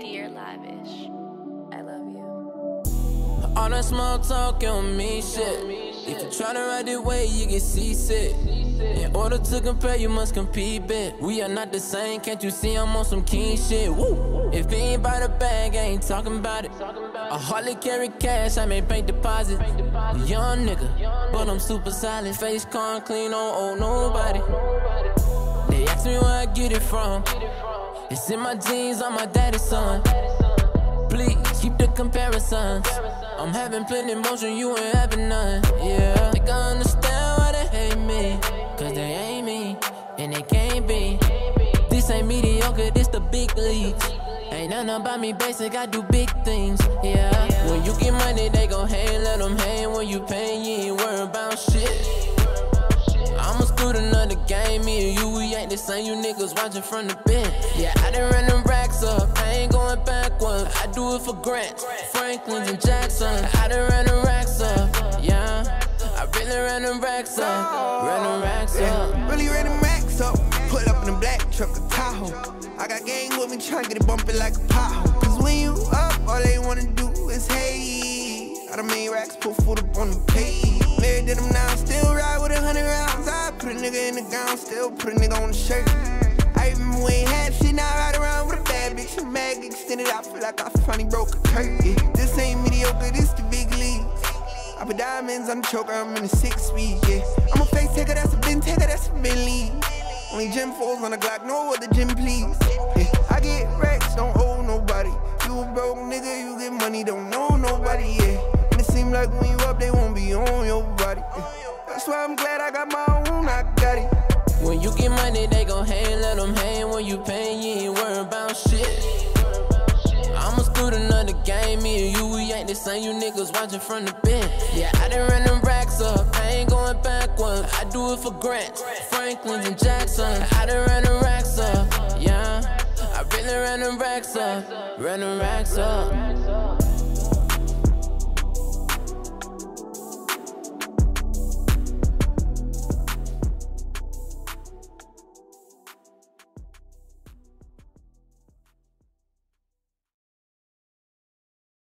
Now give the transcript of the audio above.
Dear Lavish, I love you. All that small talk on me shit. If you try to ride it way, you get seasick. In order to compare, you must compete, bit. We are not the same, can't you see I'm on some king shit? Woo! If it ain't by the bag, I ain't talking about it. I hardly carry cash, I may bank deposits. Young nigga, but I'm super solid. Face clean, don't owe nobody. They ask me where I get it from. It's in my jeans, I'm my daddy's son. Please keep the comparisons. I'm having plenty motion, you ain't having none. Yeah, they can understand why they hate me. Cause they ain't me, and they can't be. This ain't mediocre, this the big leagues. Ain't nothing about me basic, I do big things. Yeah, when you get money, they gon' hate, let them hate. When you pay, you ain't worried about shit. You, ain't. You niggas watching from the bench. Yeah, I done ran them racks up, I ain't going backwards. I do it for grants, Franklin's and Jacksons. I done ran them racks up, yeah. I really ran them racks up, ran them racks up. Really ran them racks up. Pull up in a black truck, a Tahoe. I got gang with me, tryna get it bumping like a pothole. Cause when you up, all they wanna do is hate. I done made racks, put food up on the page. Nigga in the gown, still put a nigga on the shirt. I remember we ain't had shit, now I ride around with a bad bitch. Mag extended, I feel like I finally broke a. Yeah, this ain't mediocre, this the big leagues. I put diamonds on the choker, I'm in the six speed, yeah. I'm a face taker, that's a bin taker, that's a Bentley. Only gym fours on the Glock, no other gym, please. Yeah, I get racks, don't owe nobody. You a broke nigga, you get money, don't know nobody, yeah. And it seem like when you up, they won't be on your body. Yeah. That's why I'm glad I got my own, I got it. When you get money, they gon' hate, let them hate. When you pay, you ain't worried about shit. I'm a student of the game, me and you, we ain't the same. You niggas watching from the bench. Yeah, I done ran them racks up, I ain't going backwards. I do it for grants, Franklin's and Jacksons. I done ran them racks up, yeah. I really ran them racks up, ran them racks up.